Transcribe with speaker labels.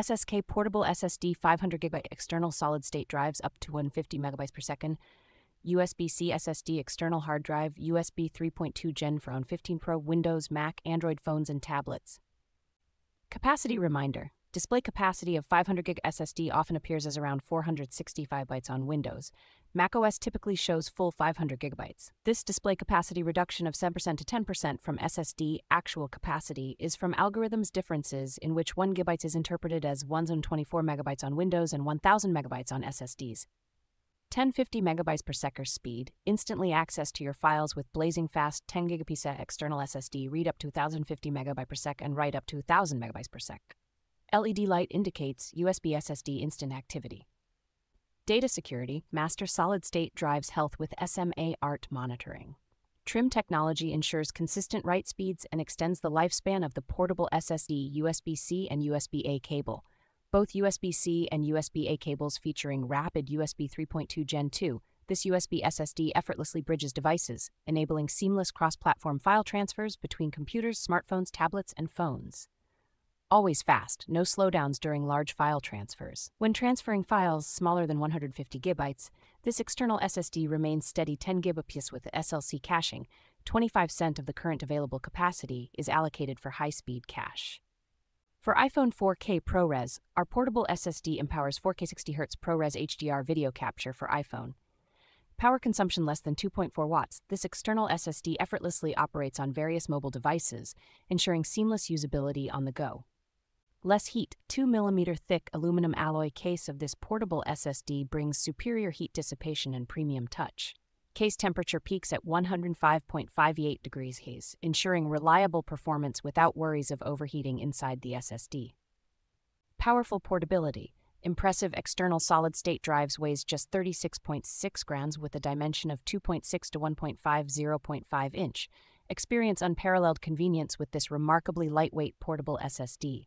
Speaker 1: SSK portable SSD 500 GB external solid state drives up to 150 megabytes per second. USB C SSD external hard drive, USB 3.2 Gen Phone 15 Pro, Windows, Mac, Android phones, and tablets. Capacity reminder Display capacity of 500 GB SSD often appears as around 465 bytes on Windows. macOS typically shows full 500 gigabytes. This display capacity reduction of 7% to 10% from SSD actual capacity is from algorithms differences in which 1 GB is interpreted as 124 megabytes on Windows and 1000 megabytes on SSDs. 1050 megabytes per second speed, instantly access to your files with blazing fast 10 gigabits external SSD, read up to 1050 megabyte per sec and write up to 1000 megabytes per sec. LED light indicates USB SSD instant activity. Data security, master solid state drives health with SMART monitoring. Trim technology ensures consistent write speeds and extends the lifespan of the portable SSD USB C and USB A cable. Both USB C and USB A cables featuring rapid USB 3.2 Gen 2, this USB SSD effortlessly bridges devices, enabling seamless cross platform file transfers between computers, smartphones, tablets, and phones. Always fast, no slowdowns during large file transfers. When transferring files smaller than 150 gigabytes, this external SSD remains steady 10 gigabytes with SLC caching. 25 cent of the current available capacity is allocated for high-speed cache. For iPhone 4K ProRes, our portable SSD empowers 4K 60Hz ProRes HDR video capture for iPhone. Power consumption less than 2.4 watts, this external SSD effortlessly operates on various mobile devices, ensuring seamless usability on the go. Less heat, 2mm thick aluminum alloy case of this portable SSD brings superior heat dissipation and premium touch. Case temperature peaks at 105.58 degrees Haze, ensuring reliable performance without worries of overheating inside the SSD. Powerful portability. Impressive external solid state drives weighs just 36.6 grams with a dimension of 2.6 to 1.5 0.5 inch. Experience unparalleled convenience with this remarkably lightweight portable SSD.